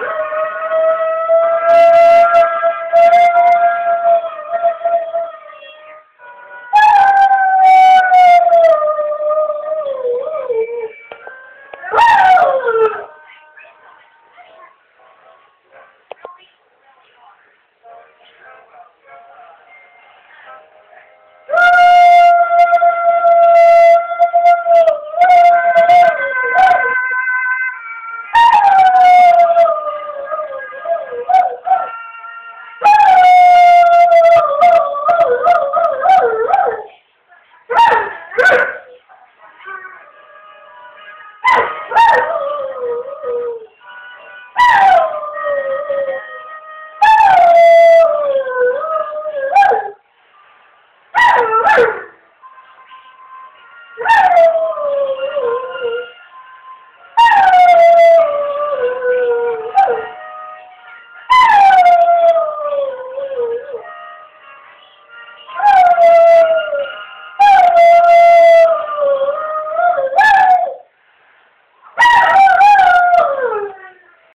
Woo! Woo!